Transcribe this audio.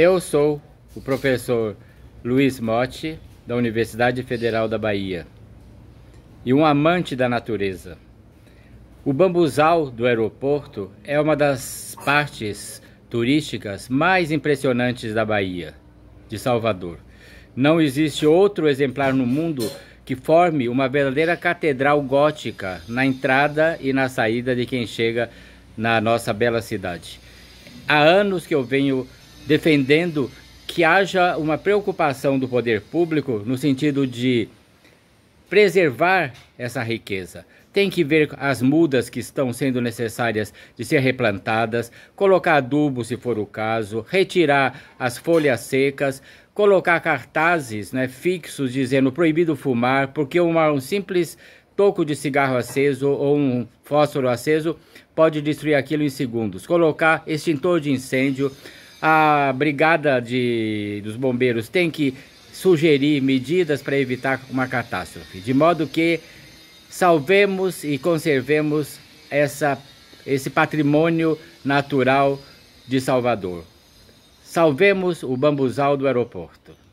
Eu sou o professor Luiz Motti, da Universidade Federal da Bahia, e um amante da natureza. O bambuzal do aeroporto é uma das partes turísticas mais impressionantes da Bahia, de Salvador. Não existe outro exemplar no mundo que forme uma verdadeira catedral gótica na entrada e na saída de quem chega na nossa bela cidade. Há anos que eu venho defendendo que haja uma preocupação do poder público no sentido de preservar essa riqueza. Tem que ver as mudas que estão sendo necessárias de ser replantadas, colocar adubo se for o caso, retirar as folhas secas, colocar cartazes né, fixos dizendo proibido fumar, porque uma, um simples toco de cigarro aceso ou um fósforo aceso pode destruir aquilo em segundos. Colocar extintor de incêndio, a brigada de, dos bombeiros tem que sugerir medidas para evitar uma catástrofe, de modo que salvemos e conservemos essa, esse patrimônio natural de Salvador. Salvemos o bambuzal do aeroporto.